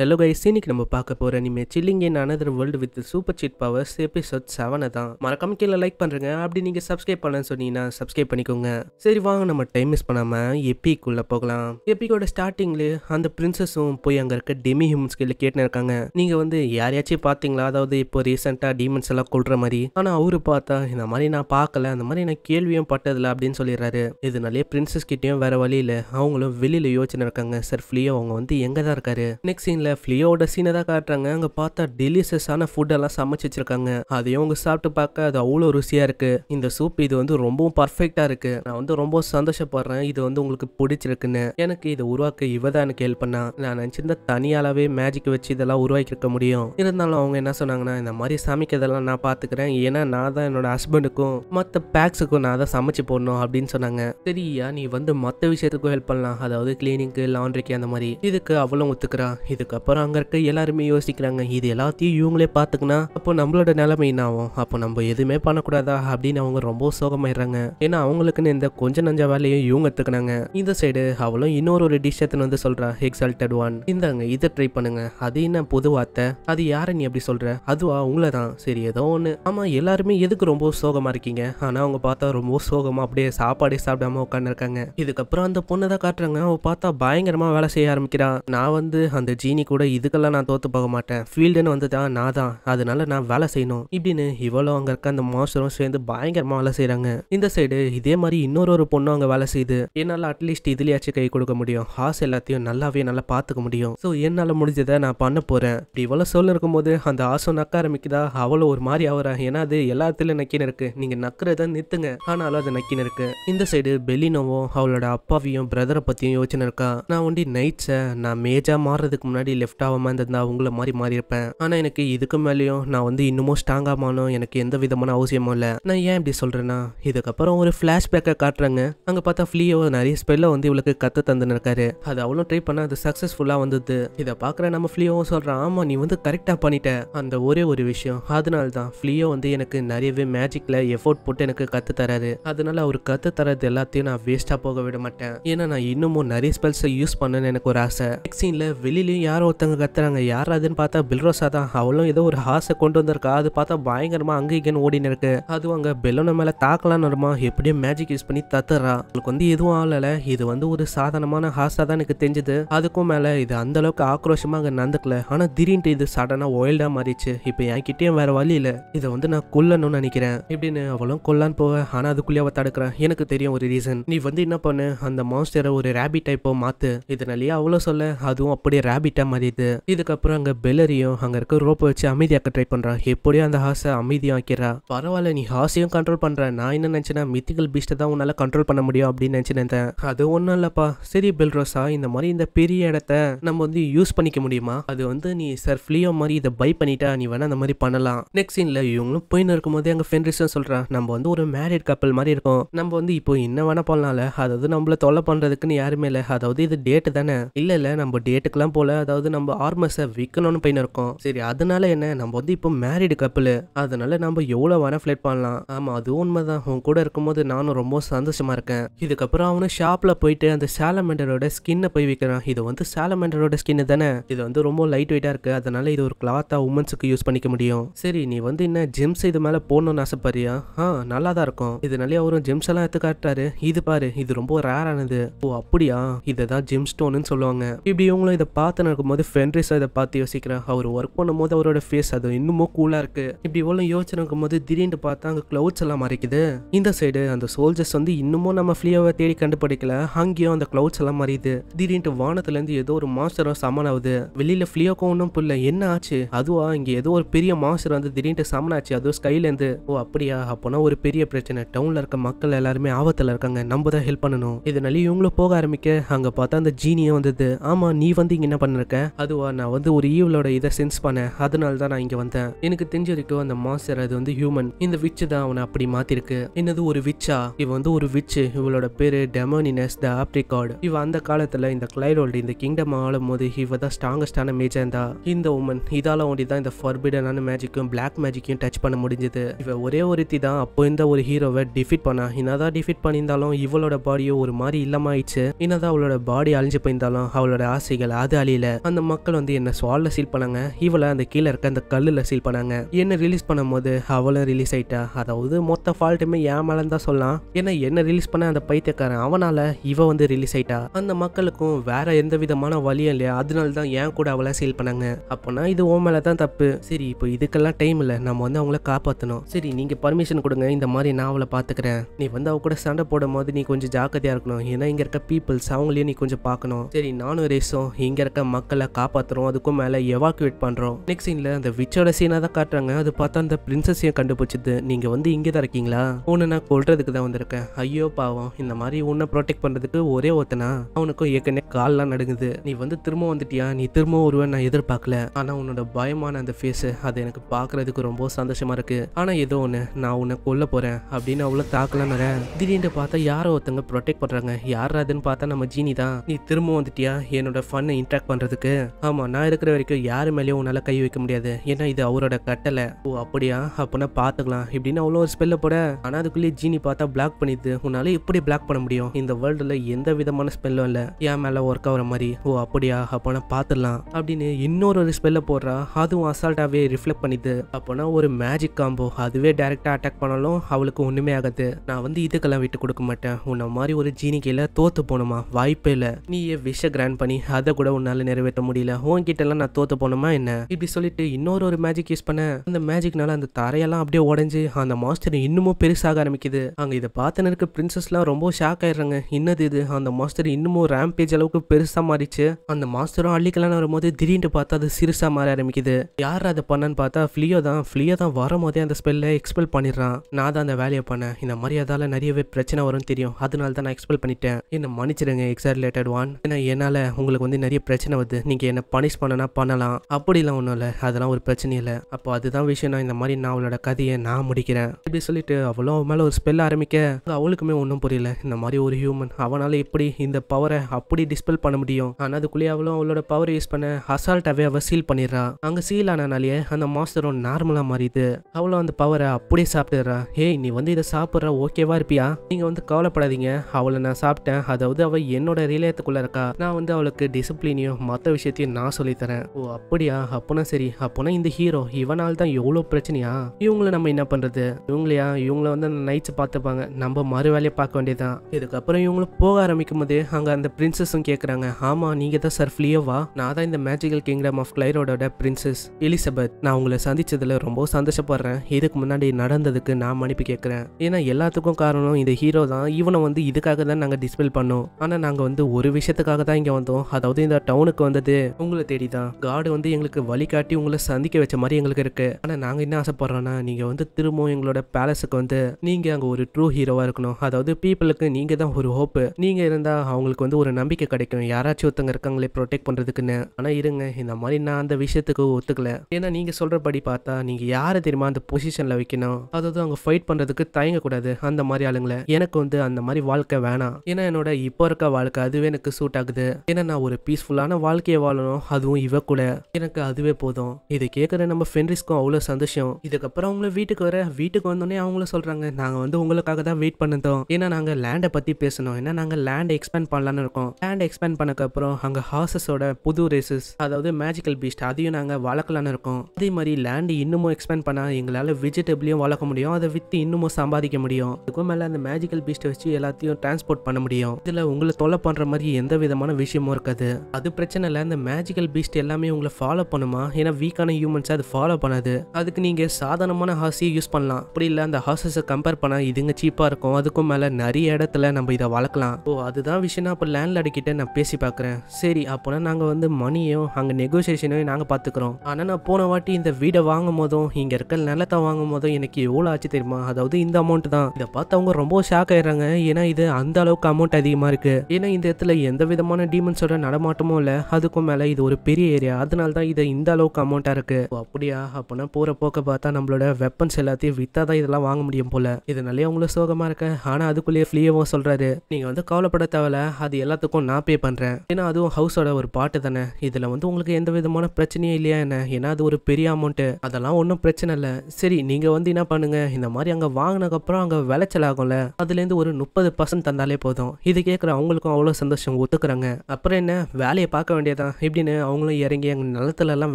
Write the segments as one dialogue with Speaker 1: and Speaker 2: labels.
Speaker 1: Hello guys இன்னைக்கு நம்ம பார்க்க போகிற இனிமே chilling in another world with super cheat powers episode செவனை தான். மறக்காம கீழே லைக் பண்ணுறங்க அப்படி நீங்கள் சப்ஸ்கிரைப் பண்ணலன்னு சொன்னீங்கன்னா சப்ஸ்கிரைப் பண்ணிக்கோங்க. சரி வாங்க நம்ம டைம் மிஸ் பண்ணாமல் எப்பிக்குள்ளே போகலாம். எப்பிக்கோட ஸ்டார்டிங்லேயே அந்த பிரின்சஸும் போய் அங்கே இருக்க டெமி ஹியூமன்ஸ் கீழே கேட்டுன்னு இருக்காங்க. நீங்கள் வந்து யாரையாச்சும் பார்த்தீங்களா? அதாவது இப்போ ரீசெண்டாக டீமன்ஸ் எல்லாம் கொள்ற மாதிரி. ஆனால் அவரு பார்த்தா இந்த மாதிரி நான் பார்க்கல அந்த மாதிரி நான் கேள்வியும் பட்டதில்ல அப்படின்னு சொல்லிடுறாரு. இதனாலே பிரின்சஸ் கிட்டேயும் வேற வழியில் அவங்களும் வெளியில் யோசனை இருக்காங்க. சார் ஃபிளியோ அவங்க வந்து எங்கே தான் இருக்காரு? நெக்ஸ்ட் சீனில் ஃப்ளியோட சீனை தான் காட்டுறாங்க. அங்கே பார்த்தா டெலிஷியஸான ஃபுட்டெல்லாம் சமைச்சு வச்சிருக்காங்க. அதையும் அவங்க சாப்பிட்டு பார்க்க அது அவ்வளோ ருசியாக இருக்குது இந்த சூப் இது வந்து ரொம்பவும் பர்ஃபெக்டாக இருக்குது நான் வந்து ரொம்ப சந்தோஷப்படுறேன். இது வந்து உங்களுக்கு பிடிச்சிருக்குன்னு. எனக்கு இதை உருவாக்க இவ தான் எனக்கு ஹெல்ப் பண்ணா. நான் நினைச்சிருந்தா தனியாலாவே மேஜிக் வச்சு இதெல்லாம் உருவாக்கி இருக்க முடியும். இருந்தாலும் அவங்க என்ன சொன்னாங்கன்னா இந்த மாதிரி சமைக்கிறதெல்லாம் நான் பார்த்துக்கிறேன். ஏன்னா நான் தான் என்னோட ஹஸ்பண்டுக்கும் மற்ற பேக்ஸுக்கும் நான் தான் சமைச்சு போடணும் அப்படின்னு சொன்னாங்க. சரியா நீ வந்து மற்ற விஷயத்துக்கும் ஹெல்ப் பண்ணலாம். அதாவது கிளீனிங்க்கு லாண்ட்ரிக்கு அந்த மாதிரி. இதுக்கு அவளும் ஒத்துக்கிறா. அதுக்கப்புறம் அங்கே இருக்க எல்லாருமே யோசிக்கிறாங்க இது எல்லாத்தையும் இவங்களே பாத்துக்கினா அப்போ நம்மளோட நிலைமை என்ன ஆகும்? அப்போ நம்ம எதுவுமே பண்ணக்கூடாதா? அப்படின்னு அவங்க ரொம்ப சோகமாயிடுறாங்க. ஏன்னா அவங்களுக்குன்னு இந்த கொஞ்சம் நஞ்ச வேலையும் இவங்க எடுத்துக்கினாங்க. இந்த சைடு அவளும் இன்னொரு ஒரு டிஷ் எடுத்துன்னு வந்து சொல்றா எக்ஸால்டட் ஒன் இந்தாங்க இதை ட்ரை பண்ணுங்க. அது என்ன பொது வார்த்தை? அது யாரை நீ அப்படி சொல்ற? அதுவா? உங்களை தான் சரி ஏதோ ஒன்று ஆமா எல்லாருமே எதுக்கு ரொம்ப சோகமா இருக்கீங்க? ஆனா அவங்க பார்த்தா ரொம்ப சோகமா அப்படியே சாப்பாடே சாப்பிடாம உட்காந்துருக்காங்க இதுக்கப்புறம் அந்த பொண்ணை தான் காட்டுறாங்க. அவ பார்த்தா பயங்கரமா வேலை செய்ய ஆரம்பிக்கிறா. நான் வந்து அந்த ஜீனி கூட இதுக்கெல்லாம் நான் தோத்து போக மாட்டேன். ஃபீல்டுன்னு வந்து தான் நான் தான். அதனால நான் வேலை செய்யணும். இப்படின்னு இவ்வளோ அங்கே இருக்க அந்த மாஸ்டரும் சேர்ந்து பயங்கரமாக வேலை செய்கிறாங்க இந்த சைடு இதே மாதிரி இன்னொரு ஒரு பொண்ணும் அங்கே வேலை செய்யுது என்னால் அட்லீஸ்ட் இதுலயாச்சும் கை கொடுக்க முடியும். ஹாஸ் எல்லாத்தையும் நல்லாவே நல்லா பார்த்துக்க முடியும். ஸோ என்னால் முடிஞ்சதை நான் பண்ண போகிறேன் இப்படி இவ்வளோ சொல்ல இருக்கும்போது அந்த ஆசம் நக்க ஆரம்பிக்குதா? அவ்வளோ ஒரு மாதிரி ஆகிறா ஏன்னா அது எல்லாத்துலையும் நக்கின்னு இருக்கு. நீங்கள் நக்கிறத நிறுத்துங்க. ஆனாலும் அது நக்கின்னு இருக்கு. இந்த சைடு பெலினோவும் அவளோட அப்பாவையும் பிரதரை பற்றியும் யோசனை இருக்கா. நான் ஒண்டி நைட்ஸை நான் மேஜா மாறுறதுக்கு முன்னாடி லெஃப்ட் ஆகாம இருந்திருந்தா உங்களை மாதிரி மாறி இருப்பேன். ஆனால் எனக்கு இதுக்கு மேலேயும் நான் வந்து இன்னமும் ஸ்ட்ராங்காக மானும் எனக்கு எந்த விதமான அவசியமும் இல்லை. நான் ஏன் இப்படி சொல்கிறேன்னா இதுக்கப்புறம் ஒரு ஃப்ளாஷ்பேக்கை காட்டுறாங்க. அங்கே பார்த்தா ஃப்ளீயோ நிறைய ஸ்பெல்ல வந்து இவளுக்கு கற்று தந்துன்னு இருக்காரு அது அவளும் ட்ரை பண்ண அது சக்ஸஸ்ஃபுல்லாக வந்தது. இதை பார்க்குற நம்ம ஃப்ளீயோவும் சொல்கிறான் ஆமாம் நீ வந்து கரெக்டாக பண்ணிட்ட. அந்த ஒரே ஒரு விஷயம். அதனால தான் ஃப்ளீயோ வந்து எனக்கு நிறையவே மேஜிக்கில் எஃபோர்ட் போட்டு எனக்கு கற்று தராரு. அதனால அவர் கற்று தரது எல்லாத்தையும் நான் வேஸ்ட்டாக போக விட மாட்டேன். ஏன்னா நான் இன்னமும் நிறைய ஸ்பெல்ஸை யூஸ் பண்ணணும்னு எனக்கு ஒரு ஆசை. சீன்ல வெளியிலயும் யாரோ ஒருத்தங்க கத்துறாங்க. யார் அதுன்னு பார்த்தா பில்ரோசா தான். அவளும் ஏதோ ஒரு ஹாஸை கொண்டு வந்திருக்கா. அது பார்த்தா பயங்கரமா அங்க இங்கேன்னு ஓடின்னு இருக்கு. அதுவும் அங்க பெலூன மேல தாக்கலான்னு வருமா? எப்படியும் மேஜிக் யூஸ் பண்ணி தத்துறா. அவளுக்கு வந்து எதுவும் ஆகல இது வந்து ஒரு சாதாரணமான ஹாஸா தான் எனக்கு தெரிஞ்சது. அதுக்கும் மேல இது அந்த அளவுக்கு ஆக்ரோஷமா அங்க நடந்துக்கல. ஆனா திடீர்னு இது சடனா ஒயில்டா மாறிச்சு இப்போ என்கிட்டயும் வேற வழி இல்ல. இதை வந்து நான் கொல்லணும்னு நினைக்கிறேன். இப்படின்னு அவளும் கொல்லான்னு போவ ஆனா அதுக்குள்ளே அவ தடுக்கிறேன் எனக்கு தெரியும் ஒரு ரீசன் நீ வந்து என்ன பண்ணு? அந்த மான்ஸ்டரை ஒரு ரேபிட் டைப்போ மாத்து. இதனாலேயே அவ்வளோ சொல்ல அதுவும் அப்படியே ரேபிட்டா மாறிடுது இதுக்கப்புறம் அங்க பெல்லரியும் அங்க இருக்க ரோப்பை வச்சு அமைதியாக்க ட்ரை பண்ணுறான் எப்படியோ அந்த ஹாஸை அமைதியாக்கிறா. பரவாயில்ல நீ ஹாஸையும் கண்ட்ரோல் பண்ற. நான் என்ன நினைச்சேன்னா மித்திகல் பீஸ்ட்டை தான் உன்னால கண்ட்ரோல் பண்ண முடியும் அப்படின்னு நினைச்சிருந்தேன் அது ஒன்றும் இல்லப்பா. சரி பெல்ரோசா இந்த மாதிரி இந்த பெரிய இடத்த நம்ம வந்து யூஸ் பண்ணிக்க முடியுமா? அது வந்து நீ சார் ஃப்ளியோ மாதிரி இதை பை பண்ணிட்டா நீ வேணா அந்த மாதிரி பண்ணலாம். நெக்ஸ்ட் சீன்ல இவங்களும் போயின்னு இருக்கும்போதே அங்க ஃபென்ரிஸும் சொல்றான் நம்ம வந்து ஒரு மேரிட் கப்பல் மாதிரி இருக்கும். நம்ம வந்து இப்போ என்ன வேணா பண்ணலாம்ல. அதாவது நம்மள தொல்லை பண்றதுக்குன்னு யாருமே இல்லை. அதாவது இது டேட்டு தானே? இல்ல இல்ல நம்ம டேட்டுக்கெல்லாம் போல. அதாவது நம்ம ஆர்மஸை விற்கணும்னு போயின்னு இருக்கோம். சரி அதனால என்ன? நம்ம வந்து இப்போ மேரிடு கப்பல் அதனால நம்ம எவ்வளோ வேணா ஃபிளைட் பண்ணலாம். ஆமாம் அது உண்மைதான். உன் கூட இருக்கும்போது நானும் ரொம்ப சந்தோஷமா இருக்கேன். இதுக்கப்புறம் அவனு ஷாப்பில் போயிட்டு அந்த சாலமெண்டரோட ஸ்கின்னை போய் விற்கிறான் இது வந்து சாலமெண்டரோட ஸ்கின்னு தானே. இது வந்து ரொம்ப லைட் வெயிட்டாக இருக்குது அதனால இது ஒரு கிளாத்தாக உமன்ஸுக்கு யூஸ் பண்ணிக்க முடியும். சரி நீ வந்து என்ன ஜிம்ஸ் இது மேலே போடணும்னு ஆசைப்பாரியா ஆ நல்லா தான் இருக்கும். இதனாலே அவரும் ஜிம்ஸ் எல்லாம் எடுத்து காட்டுறாரு. இது பாரு இது ரொம்ப ரேரானது ஓ அப்படியா? இதை தான் ஜிம் ஸ்டோன்னு சொல்லுவாங்க. இப்படி இவங்களும் இதை பார்த்து பார்க்கும்போது ஃபென்ரிஸ் அதை பார்த்து யோசிக்கிறேன். அவர் ஒர்க் பண்ணும்போது அவரோட ஃபேஸ் அது இன்னமும் கூலா இருக்கு. இப்படி இவ்வளோ யோசனை இருக்கும்போது திடீர்னு பார்த்தா அங்கே க்ளவுட்ஸ் எல்லாம் மறைக்குது. இந்த சைடு அந்த சோல்ஜர்ஸ் வந்து இன்னமும் நம்ம ஃப்ளீயோவை தேடி கண்டுபிடிக்கல. அங்கேயும் அந்த க்ளவுட்ஸ் எல்லாம் மறையுது. திடீர்னு வானத்துல இருந்து ஏதோ ஒரு மாஸ்டரும் சமன் ஆகுது. வெளியில ஃப்ளியோக்கும் ஒன்றும் புரியல. என்ன ஆச்சு? அதுவா? இங்கே ஏதோ ஒரு பெரிய மாஸ்டர் வந்து திடீர்னு சமன் ஆச்சு. அதுவும் ஸ்கைலேருந்து ஓ அப்படியா? அப்போனா ஒரு பெரிய பிரச்சனை. டவுன்ல இருக்க மக்கள் எல்லாருமே ஆபத்தில் இருக்காங்க. நம்ம தான் ஹெல்ப் பண்ணணும். இதனால இவங்களும் போக ஆரம்பிக்க. அங்கே பார்த்தா அந்த ஜீனியும் வந்தது. ஆமாம் நீ வந்து இங்கே என்ன பண்ணிருக்க? அதுவா நான் வந்து ஒரு ஈவலோட இதை சென்ஸ் பண்ணேன். அதனால தான் நான் இங்க வந்தேன். எனக்கு தெரிஞ்ச வரைக்கும் அந்த மாஸ்டர் அது வந்து ஹியூமன் இந்த விச் தான் அவனை அப்படி மாத்திருக்கு. என்னது ஒரு விச்சா இவ வந்து ஒரு விச் இவளோட பேரு டெமோனினஸ் த ஆப்ரிகார்டு இவ அந்த காலத்துல இந்த கிளைரோல்டு இந்த கிங்டம் ஆளும் போது இவ தான் ஸ்ட்ராங்கஸ்டான மேஜா இருந்தா இந்த உமன் இதால ஒண்டி தான் இந்த ஃபர்பிடனான மேஜிக்கும் பிளாக் மேஜிக்கையும் டச் பண்ண முடிஞ்சது. இவ ஒரே ஒருத்தி தான் அப்போ இந்த ஒரு ஹீரோவை டிஃபிட் பண்ணா. என்னதான் டிஃபிட் பண்ணியிருந்தாலும் இவளோட பாடியோ ஒரு மாதிரி இல்லாம ஆயிடுச்சு. என்னதான் அவளோட பாடி அழிஞ்சு போயிருந்தாலும் அவளோட ஆசைகள் அது அழியல. அந்த மக்கள் வந்து என்ன ஸ்வால்ல சீல் பண்ணாங்க? இவளை அந்த கீழே இருக்க அந்த கல்லுல சீல் பண்ணாங்க. என்ன ரிலீஸ் பண்ணும்போது அவளும் ரிலீஸ் ஆயிட்டா? அதாவது மொத்த ஃபால்ட்டுமே என் மேலன்னு தான் சொல்லலாம். ஏன்னா என்ன ரிலீஸ் பண்ண அந்த பைத்தியக்காரன்? அவனால இவ வந்து ரிலீஸ் ஆயிட்டா? அந்த மக்களுக்கும் வேற எந்த விதமான வழியும் இல்லையா? அதனால தான் ஏன் கூட அவளை சீல் பண்ணாங்க. அப்போனா இது ஓ மேலே தான் தப்பு. சரி இப்போ இதுக்கெல்லாம் டைம் இல்லை. நம்ம வந்து அவங்கள காப்பாற்றணும் சரி நீங்க பர்மிஷன் கொடுங்க. இந்த மாதிரி நான் அவளை பாத்துக்கிறேன். நீ வந்து அவ கூட சண்டை போடும் போது நீ கொஞ்சம் ஜாக்கிரதையா இருக்கணும். ஏன்னா இங்க இருக்க பீப்புள்ஸ் அவங்களையும் நீ கொஞ்சம் பார்க்கணும். சரி நானும் ரேஸும் இங்க இருக்க மக்கள் காப்பாத்துறோம் அதுக்கும் மேலே எவாக்குவேட் பண்றோம். நெக்ஸ்ட் சீனில் அந்த விச்சோட சீனாக தான் காட்டுறாங்க. அது பார்த்தா அந்த பிரின்சஸையும் கண்டுபிடிச்சிது. நீங்கள் வந்து இங்கே தான் இருக்கீங்களா? உன்னை நான் கொள்றதுக்கு தான் வந்திருக்கேன். ஐயோ பாவம். இந்த மாதிரி உன்னை ப்ரொடெக்ட் பண்ணுறதுக்கு ஒரே ஒருத்தனா? அவனுக்கும் ஏற்கனவே கால்லாம் நடுங்குது. நீ வந்து திரும்ப வந்துட்டியா? நீ திரும்ப ஒருவன் நான் எதிர்பார்க்கல. ஆனால் உன்னோட பயமான அந்த ஃபேஸு அது எனக்கு பார்க்கறதுக்கு ரொம்ப சந்தோஷமா இருக்கு. ஆனால் ஏதோ ஒன்று நான் உன்னை கொல்ல போகிறேன் அப்படின்னு அவ்வளோ தாக்கலாம் தாக்கலான்னு திடீர்னு பார்த்தா யாரோ ஒருத்தங்க ப்ரொடெக்ட் பண்ணுறாங்க யார் அதுன்னு பார்த்தா நம்ம ஜீனி தான். நீ திரும்ப வந்துட்டியா? என்னோட ஃபன்னை இன்ட்ராக்ட் பண்ணுறதுக்கு இருக்கு. ஆமா நான் இருக்கிற வரைக்கும் யாரு மேலேயும் உன்னால கை வைக்க முடியாது. ஏன்னா இது அவரோட கட்டளை. ஓ அப்படியா? அப்பனா பாத்துக்கலாம். இப்படின்னு அவ்வளோ ஒரு ஸ்பெல்ல போட. ஆனா அதுக்குள்ளேயே ஜீனி பார்த்தா பிளாக் பண்ணிது உன்னால எப்படி பிளாக் பண்ண முடியும்? இந்த வேர்ல்டுல எந்த விதமான ஸ்பெல்லும் இல்ல. என் மேல ஒர்க் ஆகுற மாதிரி. ஓ அப்படியா? அப்பனா பாத்துடலாம். அப்படின்னு இன்னொரு ஒரு ஸ்பெல்ல போடுறா. அதுவும் அசால்ட்டாவே ரிஃப்ளெக்ட் பண்ணிது அப்போனா ஒரு மேஜிக் காம்போ அதுவே டைரக்டா அட்டாக் பண்ணாலும் அவளுக்கு ஒண்ணுமே ஆகாது. நான் வந்து இதுக்கெல்லாம் விட்டு கொடுக்க மாட்டேன். உன்ன மாதிரி ஒரு ஜீனி கீழே தோத்து போகணுமா வாய்ப்பே இல்ல. நீ விஷ கிராண்ட் பண்ணி அதை கூட உன்னால நிறைவேற்ற முடியல. உன்கிட்ட நான் தோத்து போனோமா என்ன? இப்படி சொல்லிட்டு இன்னொரு ஒரு மேஜிக் யூஸ் பண்ண அந்த மேஜிக்னால அந்த தரையெல்லாம் அப்படியே உடஞ்சு அந்த மாஸ்டர் இன்னமும் பெருசாக ஆரம்பிக்குது. அங்க இதை பார்த்து இருக்க பிரின்சஸ்லாம் ரொம்ப ஷாக் ஆயிடுறாங்க. என்னது இது? அந்த மாஸ்டர் இன்னமும் ரேம்பேஜ் அளவுக்கு பெருசா மாறிச்சு அந்த மாஸ்டரும் அள்ளிக்கலான்னு வரும்போது திடீர்னு பார்த்தா அது சிறுசா மாற ஆரம்பிக்குது. யார் அதை பண்ணான்னு பார்த்தா ஃப்ளியோ தான். ஃப்ளியோ தான் வரும்போதே அந்த ஸ்பெல்ல எக்ஸ்பெல் பண்ணிடுறான். நான் தான் அந்த வேலையை பண்ணேன். இந்த மாதிரி அதால நிறையவே பிரச்சனை வரும்னு தெரியும். அதனால தான் நான் எக்ஸ்பெல் பண்ணிட்டேன். என்ன மன்னிச்சிடுங்க எக்ஸாரிலேட்டட் ஒன் ஏன்னா என்னால உங்களுக்கு வந்து நிறைய பிரச்சனை வருது. நீங்கள் என்ன பனிஷ் பண்ணனா பண்ணலாம். அப்படிலாம் ஒன்றும் இல்லை. அதெல்லாம் ஒரு பிரச்சனை இல்லை. அப்போ அதுதான் விஷயம். நான் இந்த மாதிரி நான் அவளோட கதையை நான் முடிக்கிறேன். இப்படி சொல்லிட்டு அவளும் அவன் மேலே ஒரு ஸ்பெல் ஆரம்பிக்க அவளுக்குமே ஒன்றும் புரியல. இந்த மாதிரி ஒரு ஹியூமன் அவனால் எப்படி இந்த பவரை அப்படி டிஸ்பெல் பண்ண முடியும்? ஆனால் அதுக்குள்ளேயே அவளும் அவளோட பவர் யூஸ் பண்ண அசால்ட்டாகவே அவள் சீல் பண்ணிடுறா. அங்கே சீல் ஆனனாலேயே அந்த மாஸ்டரும் நார்மலாக மாறிது அவளும் அந்த பவரை அப்படியே சாப்பிட்டுறா ஏய் நீ வந்து இதை சாப்பிட்ற? ஓகேவா இருப்பியா? நீங்கள் வந்து கவலைப்படாதீங்க. அவளை நான் சாப்பிட்டேன். அதாவது அவள் என்னோட ரிலேயத்துக்குள்ளே இருக்கா. நான் வந்து அவளுக்கு டிசிப்ளினையும் மற்ற விஷயத்தையும் நான் சொல்லித்தரேன். ஓ அப்படியா? அப்போனா சரி. அப்போனா இந்த ஹீரோ இவனால் தான் எவ்வளோ பிரச்சனையா? இவங்கள நம்ம என்ன பண்ணுறது இவங்களையா? இவங்கள வந்து அந்த நைட்ஸ் பார்த்துப்பாங்க. நம்ம மறு வேலையை பார்க்க வேண்டியதுதான். இதுக்கப்புறம் இவங்களும் போக ஆரம்பிக்கும் போது அங்கே அந்த பிரின்சஸும் கேட்குறாங்க ஆமாம் நீங்கள் தான் சார் ஃப்ளியோவா நான் தான் இந்த மேஜிக்கல் கிங்டம் ஆஃப் கிளைரோட பிரின்சஸ் எலிசபெத் நான் உங்களை சந்திச்சதில் ரொம்ப சந்தோஷப்படுறேன். இதுக்கு முன்னாடி நடந்ததுக்கு நான் மன்னிப்பு கேட்குறேன் ஏன்னா எல்லாத்துக்கும் காரணம் இந்த ஹீரோ தான். இவனை வந்து இதுக்காக தான் நாங்கள் டிஸ்பெல் பண்ணோம். ஆனால் நாங்கள் வந்து ஒரு விஷயத்துக்காக தான் இங்கே வந்தோம். அதாவது இந்த டவுனுக்கு வந்து வந்தது. உங்களை தேடி தான் காடு வந்து எங்களுக்கு வழிகாட்டி உங்களை சந்திக்க வச்ச மாதிரி எங்களுக்கு இருக்கு. ஆனால் நாங்கள் என்ன ஆசைப்படுறோம்னா நீங்கள் வந்து திரும்பவும் எங்களோட பேலஸுக்கு வந்து நீங்கள் அங்கே ஒரு ட்ரூ ஹீரோவாக இருக்கணும். அதாவது பீப்புளுக்கு நீங்கள் தான் ஒரு ஹோப்பு நீங்கள் இருந்தால் அவங்களுக்கு வந்து ஒரு நம்பிக்கை கிடைக்கும். யாராச்சும் ஒருத்தங்க இருக்காங்களே ப்ரொடெக்ட் பண்ணுறதுக்குன்னு ஆனால் இருங்க. இந்த மாதிரி நான் அந்த விஷயத்துக்கு ஒத்துக்கல. ஏன்னா நீங்கள் சொல்கிறபடி பார்த்தா நீங்கள் யாரை தெரியுமா அந்த பொசிஷனில் வைக்கணும்? அதாவது அவங்க ஃபைட் பண்ணுறதுக்கு தயங்கக்கூடாது. அந்த மாதிரி ஆளுங்களை. எனக்கு வந்து அந்த மாதிரி வாழ்க்கை வேணாம். ஏன்னா என்னோட இப்போ இருக்க வாழ்க்கை அதுவே எனக்கு சூட் ஆகுது. ஏன்னா நான் ஒரு பீஸ்ஃபுல்லான வாழ்க்கை வாழ்க்கையை வாழணும். அதுவும் இவ கூட. எனக்கு அதுவே போதும். இதை கேட்குற நம்ம ஃபென்ரிஸ்க்கும் அவ்வளோ சந்தோஷம். இதுக்கப்புறம் அவங்கள வீட்டுக்கு வர வீட்டுக்கு வந்தோடனே அவங்களும் சொல்கிறாங்க நாங்கள் வந்து உங்களுக்காக தான் வெயிட் பண்ணதோம் ஏன்னா நாங்கள் லேண்டை பற்றி பேசணும். ஏன்னா நாங்கள் லேண்டை எக்ஸ்பேண்ட் பண்ணலான்னு இருக்கோம். லேண்ட் எக்ஸ்பேண்ட் பண்ணக்கப்புறம் அங்கே ஹார்சஸோட புது ரேசஸ் அதாவது மேஜிக்கல் பீஸ்ட் அதையும் நாங்கள் வளர்க்கலான்னு இருக்கோம். அதே மாதிரி லேண்ட் இன்னமும் எக்ஸ்பேண்ட் பண்ணால் எங்களால் வெஜிடபிளையும் வளர்க்க முடியும். அதை விற்று இன்னமும் சம்பாதிக்க முடியும். அதுக்கும் மேலே அந்த மேஜிக்கல் பீஸ்ட்டை வச்சு எல்லாத்தையும் டிரான்ஸ்போர்ட் பண்ண முடியும். இதில் உங்களை தொலை பண்ணுற மாதிரி எந்த விதமான விஷயமும் இருக்காது. அது பிரச்சனை இல்லை. இந்த மேஜிக்கல் பீஸ்ட் எல்லாமே உங்களை ஃபாலோ பண்ணுமா? ஏன்னா வீக்கான ஹியூமன்ஸ் அது ஃபாலோ பண்ணாது. அதுக்கு நீங்கள் சாதாரணமான ஹார்ஸையும் யூஸ் பண்ணலாம். அப்படி இல்லை அந்த ஹார்சஸை கம்பேர் பண்ணால் இதுங்க சீப்பாக இருக்கும். அதுக்கும் மேலே நிறைய இடத்துல நம்ம இதை வளர்க்கலாம். ஓ அதுதான் விஷயம் அப்போ லேண்ட்லார்டு கிட்ட நான் பேசி பார்க்குறேன். சரி அப்போனா நாங்கள் வந்து மணியும் அங்கே நெகோசியேஷனையும் நாங்கள் பார்த்துக்குறோம். ஆனால் நான் போன வாட்டி இந்த வீடை வாங்கும் போதும் இங்கே இருக்க நிலத்தை வாங்கும் போதும் எனக்கு எவ்வளோ ஆச்சு தெரியுமா? அதாவது இந்த அமௌண்ட் தான். இதை பார்த்து அவங்க ரொம்ப ஷாக் ஆயிடுறாங்க. ஏன்னா இது அந்த அளவுக்கு அமௌண்ட் அதிகமாக இருக்கு. ஏன்னா இந்த இடத்துல எந்த விதமான டீமன்ஸோட நடமாட்டமும் இல்லை. அதுக்கும் மேலே இது ஒரு பெரிய ஏரியா அதனால தான் இது இந்த அளவுக்கு அமௌண்ட்டாக இருக்கு. அப்படியா? அப்படின்னா போகிற போக்க பார்த்தா நம்மளோட வெப்பன்ஸ் எல்லாத்தையும் விற்றா தான் இதெல்லாம் வாங்க முடியும் போல. இதனாலே அவங்களும் சோகமாக இருக்க. ஆனால் அதுக்குள்ளேயே ஃப்ரீயாகவும் சொல்கிறாரு நீங்கள் வந்து கவலைப்பட தேவையில்ல. அது எல்லாத்துக்கும் நான் பே பண்ணுறேன் ஏன்னா அதுவும் ஹவுஸோட ஒரு பாட்டு தானே. இதில் வந்து உங்களுக்கு எந்த விதமான பிரச்சனையும் இல்லையா என்ன? ஏன்னா அது ஒரு பெரிய அமௌண்ட்டு அதெல்லாம் ஒன்றும் பிரச்சனை இல்லை. சரி நீங்கள் வந்து என்ன பண்ணுங்க? இந்த மாதிரி அங்கே வாங்கினதுக்கப்புறம் அங்கே விளைச்சல் ஆகும்ல. அதுலேருந்து ஒரு முப்பது பர்சன்ட் தந்தாலே போதும். இது கேட்குற அவங்களுக்கும் அவ்வளோ சந்தோஷம். ஒத்துக்குறாங்க. அப்புறம் என்ன? வேலையை பார்க்க வேண்டியது தான். இப்படின்னு அவங்களும் இறங்கி எங்கள் நிலத்துல எல்லாம்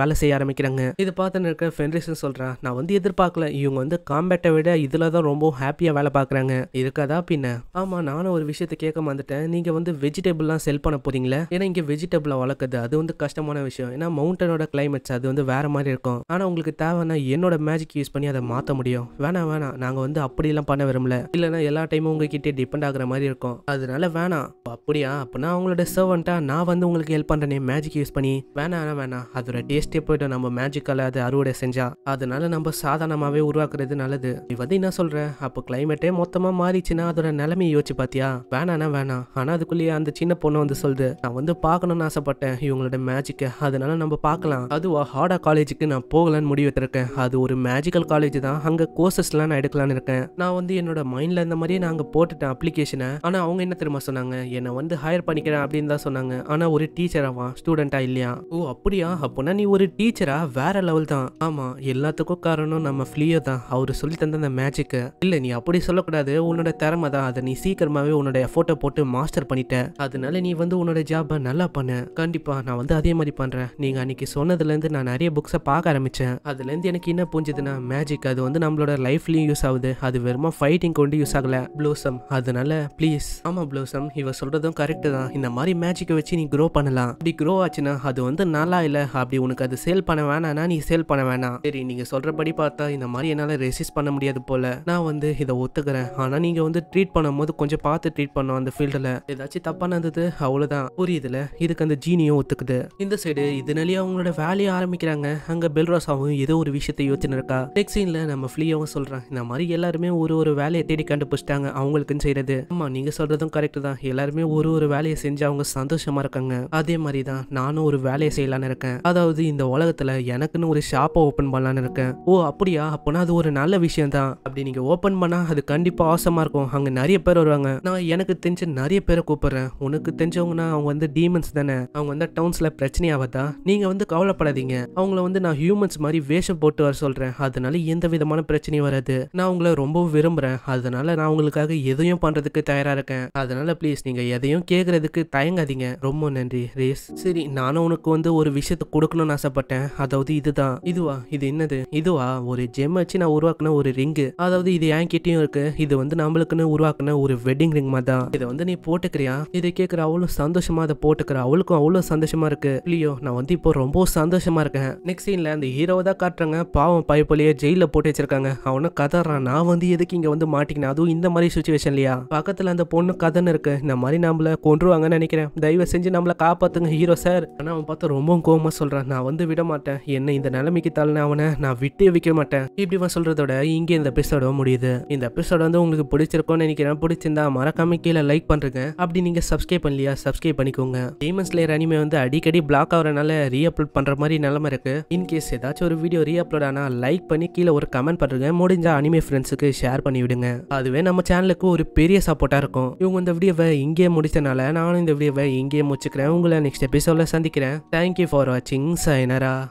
Speaker 1: வேலை செய்ய ஆரம்பிக்கிறாங்க. இதை பார்த்துன்னு இருக்க ஃபென்ரிசன் சொல்கிறான் நான் வந்து எதிர்பார்க்கல. இவங்க வந்து காம்பேட்டை விட இதில் தான் ரொம்ப ஹாப்பியாக வேலை பார்க்குறாங்க. இருக்காதா பின்ன? ஆமாம் நானும் ஒரு விஷயத்தை கேட்க வந்துட்டேன் நீங்கள் வந்து வெஜிடபிள்லாம் செல் பண்ண போறீங்களே? ஏன்னா இங்கே வெஜிடபிளை வளர்க்குறது அது வந்து கஷ்டமான விஷயம். ஏன்னா மவுண்டனோட கிளைமேட்ஸ் அது வந்து வேற மாதிரி இருக்கும். ஆனால் உங்களுக்கு தேவைன்னா என்னோட மேஜிக் யூஸ் பண்ணி அதை மாற்ற முடியும். வேணாம் வேணாம். நாங்கள் வந்து அப்படிலாம் பண்ண விரும்பல. இல்லைன்னா எல்லா டைமும் உங்ககிட்ட டிபெண்ட் ஆகுற மாதிரி இருக்கும். அதனால வேணாம். அப்படியா? அப்படின்னா அவங்களோட சர்வெண்ட்டாக நான் வந்து உங்களுக்கு ஹெல்ப் பண்றேனே மேஜிக் யூஸ் பண்ணி வேணாம் வேணாம் வேணாம். அதோட டேஸ்டே போயிட்டு நம்ம மேஜிக்கால் அது அறுவடை செஞ்சா அதனால நம்ம சாதாரணமாவே உருவாக்குறது நல்லது. நீ வந்து என்ன சொல்ற? அப்போ கிளைமேட்டே மொத்தமா மாறிச்சுன்னா அதோட நிலைமையை யோசிச்சு பாத்தியா? வேணானா வேணாம். ஆனா அதுக்குள்ளேயே அந்த சின்ன பொண்ணு வந்து சொல்லுது நான் வந்து பார்க்கணும்னு ஆசைப்பட்டேன். இவங்களோட மேஜிக்கை அதனால நம்ம பார்க்கலாம். அதுவா? ஹார்டா காலேஜுக்கு நான் போகலான்னு முடிவு எடுத்திருக்கேன். அது ஒரு மேஜிக்கல் காலேஜ் தான். அங்க கோர்சஸ்லாம் நான் எடுக்கலான்னு இருக்கேன். நான் வந்து என்னோட மைண்ட்ல இந்த மாதிரியே நான் அங்க போட்டுட்டேன் அப்ளிகேஷனை ஆனா அவங்க என்ன தெரியுமா சொன்னாங்க? என்னை வந்து ஹையர் பண்ணிக்கிறேன் அப்படின்னு தான் சொன்னாங்க. ஆனா ஒரு டீச்சராவா ஸ்டூடெண்டா இல்லையா? ஓ அப்படியா? அப்போனா நீ ஒரு டீச்சரா வேற லெவல் தான். ஆமா எல்லாத்துக்கும் காரணம் நம்ம ஃப்ளியோ தான். அவரு சொல்லி தந்த அந்த மேஜிக்கு இல்ல நீ அப்படி சொல்லக்கூடாது. உன்னோட திறமை தான். அதை நீ சீக்கிரமாவே உன்னோட எஃபோர்ட்டை போட்டு மாஸ்டர் பண்ணிட்ட. அதனால நீ வந்து உன்னோட ஜாபை நல்லா பண்ண. கண்டிப்பா நான் வந்து அதே மாதிரி பண்றேன். நீங்க அன்னைக்கு சொன்னதுல இருந்து நான் நிறைய புக்ஸை பார்க்க ஆரம்பிச்சேன். அதுல இருந்து எனக்கு என்ன புரிஞ்சுதுன்னா மேஜிக் அது வந்து நம்மளோட லைஃப்லயும் யூஸ் ஆகுது. அது வெறுமா ஃபைட்டிங் கொண்டு யூஸ் ஆகல. ப்ளூசம் அதனால ப்ளீஸ் ஆமா ப்ளூசம் இவ சொல்றதும் கரெக்ட் தான். இந்த மாதிரி மேஜிக்கை வச்சு நீ க்ரோ பண்ணலாம். அப்படி க்ரோ ஆச்சுன்னா அது வந்து நல்லா இல்லை. அப்படி உனக்கு அது சேல் பண்ண வேணாம்னா நீ சேல் பண்ண வேணாம். சரி நீங்க சொல்றபடி பார்த்தா இந்த மாதிரி என்னால ரெசிஸ்ட் பண்ண முடியாது போல. நான் வந்து இதை ஒத்துக்கிறேன். ஆனா நீங்க வந்து ட்ரீட் பண்ணும்போது கொஞ்சம் பார்த்து ட்ரீட் பண்ணோம் அந்த ஃபீல்டில் ஏதாச்சும் தப்பா நடந்தது அவ்வளோதான் புரியுதுல? இதுக்கு அந்த ஜீனியும் ஒத்துக்குது. இந்த சைடு இதனாலேயே அவங்களோட வேலையை ஆரம்பிக்கிறாங்க. அங்க பெல்ரோஸாவும் ஏதோ ஒரு விஷயத்தை யோசிச்சுன்னு இருக்கா நெக்ஸ்ட் சீன்ல நம்ம ஃப்ளீயாவும் சொல்றான் இந்த மாதிரி எல்லாருமே ஒரு ஒரு வேலையை தேடி கண்டுபிடிச்சிட்டாங்க அவங்களுக்குன்னு செய்யறது ஆமா நீங்க சொல்றதும் கரெக்ட் தான். எல்லாருமே ஒரு ஒரு வேலையை செஞ்சு அவங்க சந்தோஷமா இருக்காங்க. அதே மாதிரி தான் நானும் ஒரு வேலையை செய்யலான்னு இருக்கேன். அதாவது இந்த உலகத்துல எனக்குன்னு ஒரு ஷாப்பை ஓப்பன் பண்ணலான்னு இருக்கேன். ஓ அப்படியா? அப்போனா அது ஒரு நல்ல விஷயம் தான். அப்படி நீங்க ஓப்பன் பண்ணா அது கண்டிப்பா அவசரமா இருக்கும். அங்க நிறைய பேர் வருவாங்க. நான் எனக்கு தெரிஞ்ச நிறைய பேரை கூப்பிடுறேன். உனக்கு தெரிஞ்சவங்கன்னா அவங்க வந்து டீமன்ஸ் தானே. அவங்க வந்து டவுன்ஸ்ல பிரச்சனையாவதா நீங்க வந்து கவலைப்படாதீங்க. அவங்கள வந்து நான் ஹியூமன்ஸ் மாதிரி வேஷம் போட்டு வர சொல்றேன். அதனால எந்த விதமான பிரச்சனையும் வராது. நான் உங்களை ரொம்ப விரும்புறேன். அதனால நான் உங்களுக்காக எதையும் பண்றதுக்கு தயாரா இருக்கேன். அதனால ப்ளீஸ் நீங்க எதையும் கேட்கறதுக்கு தயங்காதீங்க. ரொம்ப நன்றி ரேஸ். சரி நானும் உனக்கு வந்து ஒரு விஷயத்த கொடுக்கணும்னு ஆசைப்பட்டேன். அதாவது இதுதான். இதுவா? இது என்னது? இதுவா? ஒரு ஜெம் வச்சு நான் உருவாக்குன ஒரு ரிங்கு அதாவது இது என் கிட்டயும் இருக்கு. இது வந்து நம்மளுக்குன்னு உருவாக்குன ஒரு வெட்டிங் ரிங் மாதிரி தான் இதை வந்து நீ போட்டுக்கிறியா? இதை கேட்குற அவ்வளோ சந்தோஷமா அதை போட்டுக்கிற. அவளுக்கும் அவ்வளோ சந்தோஷமா இருக்கு. இல்லையோ நான் வந்து இப்போ ரொம்ப சந்தோஷமா இருக்கேன். நெக்ஸ்ட் சீன்ல அந்த ஹீரோவை தான் காட்டுறாங்க. பாவம் பைப்போலியே ஜெயில போட்டு வச்சிருக்காங்க. அவனும் கதறான் நான் வந்து எதுக்கு இங்க வந்து மாட்டிக்கினேன்? அதுவும் இந்த மாதிரி சுச்சுவேஷன் இல்லையா? பக்கத்துல அந்த பொண்ணு கதைன்னு இருக்கு. இந்த மாதிரி நம்மள கொன்றுவாங்கன்னு நினைக்கிறேன். தயவு செஞ்சு நம்மள காப்பாத்துங்க ஹீரோ சார். ஆனால் அவன் பார்த்து ரொம்ப கோவமாக சொல்கிறான் நான் வந்து விட மாட்டேன். என்ன இந்த நிலைமைக்கு தள்ளின அவனை நான் விட்டே வைக்க மாட்டேன். இப்படி அவன் சொல்றதோட இங்கே இந்த எபிசோட முடியுது. இந்த எபிசோட வந்து உங்களுக்கு பிடிச்சிருக்கும்னு நினைக்கிறேன். பிடிச்சிருந்தா மறக்காம கீழே லைக் பண்ணுறங்க அப்படி நீங்கள் சப்ஸ்கிரைப் பண்ணலையா? சப்ஸ்கிரைப் பண்ணிக்கோங்க. டீமன்ஸ் லேயர் அனிமே வந்து அடிக்கடி பிளாக் ஆகிறனால ரீ அப்லோட் மாதிரி நிலமை இருக்கு. இன்கேஸ் ஏதாச்சும் ஒரு வீடியோ ரீ அப்லோட் லைக் பண்ணி கீழே ஒரு கமெண்ட் பண்ணுறேங்க முடிஞ்சால் அனிமே ஃப்ரெண்ட்ஸுக்கு ஷேர் பண்ணி விடுங்க. அதுவே நம்ம சேனலுக்கு ஒரு பெரிய சப்போர்ட்டாக இருக்கும். இவங்க இந்த வீடியோவை இங்கேயே முடிச்சனால நானும் இந்த வீடியோவை இங்கேயே முடிச்சுக்கிறேன். உங்களை நெக்ஸ்ட் எபிசோட்ல சந்திக்கிறேன். தேங்க்யூ ஃபார் வாட்சிங் சைனரா.